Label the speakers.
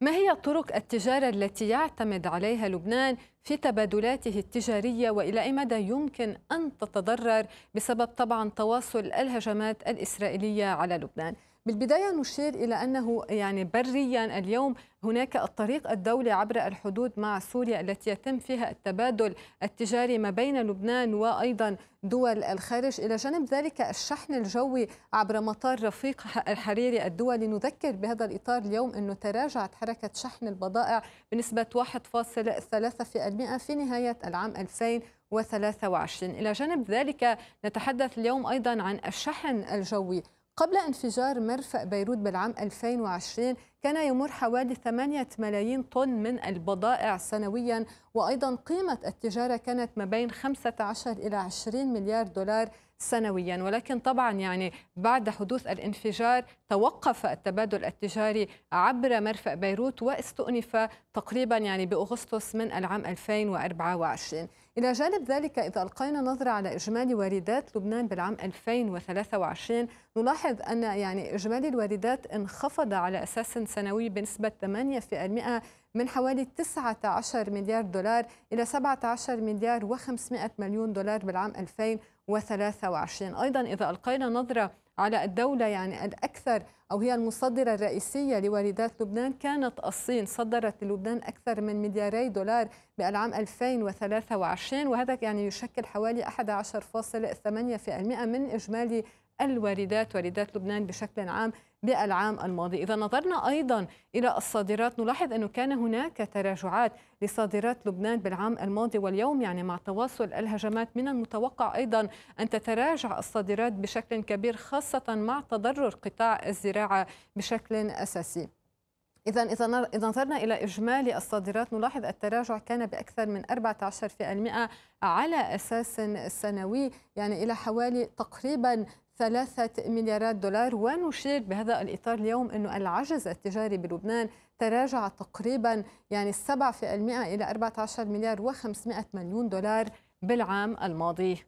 Speaker 1: ما هي طرق التجارة التي يعتمد عليها لبنان في تبادلاته التجارية وإلى أي مدى يمكن أن تتضرر بسبب طبعا تواصل الهجمات الإسرائيلية على لبنان؟ بالبداية نشير إلى أنه يعني بريا اليوم هناك الطريق الدولي عبر الحدود مع سوريا التي يتم فيها التبادل التجاري ما بين لبنان وأيضا دول الخارج. إلى جانب ذلك الشحن الجوي عبر مطار رفيق الحريري الدولي نذكر بهذا الإطار اليوم أنه تراجعت حركة شحن البضائع بنسبة 1.3% في نهاية العام 2023 إلى جانب ذلك نتحدث اليوم أيضا عن الشحن الجوي. قبل انفجار مرفأ بيروت بالعام 2020 كان يمر حوالي 8 ملايين طن من البضائع سنويا وأيضا قيمة التجارة كانت ما بين 15 إلى 20 مليار دولار. سنويا. ولكن طبعا يعني بعد حدوث الانفجار توقف التبادل التجاري عبر مرفأ بيروت واستؤنف تقريبا يعني بأغسطس من العام 2024 إلى جانب ذلك إذا ألقينا نظرة على إجمالي واردات لبنان بالعام 2023 نلاحظ أن يعني إجمالي الواردات انخفض على أساس سنوي بنسبة 8% من حوالي 19 مليار دولار إلى 17 مليار و500 مليون دولار بالعام 2023 أيضا إذا ألقينا نظرة على الدولة يعني الأكثر أو هي المصدرة الرئيسية لواردات لبنان كانت الصين صدرت للبنان أكثر من ملياري دولار بالعام 2023 وهذا يعني يشكل حوالي 11.8% من إجمالي الواردات واردات لبنان بشكل عام بالعام الماضي. إذا نظرنا أيضا إلى الصادرات نلاحظ أنه كان هناك تراجعات لصادرات لبنان بالعام الماضي واليوم يعني مع تواصل الهجمات. من المتوقع أيضا أن تتراجع الصادرات بشكل كبير خاصة مع تضرر قطاع الزراعة بشكل أساسي. إذا إذا إذا نظرنا إلى إجمالي الصادرات نلاحظ التراجع كان بأكثر من 14% على أساس سنوي يعني إلى حوالي تقريبا ثلاثة مليارات دولار. ونشير بهذا الإطار اليوم أنه العجز التجاري بلبنان تراجع تقريبا يعني 7% إلى 14 مليار و500 مليون دولار بالعام الماضي.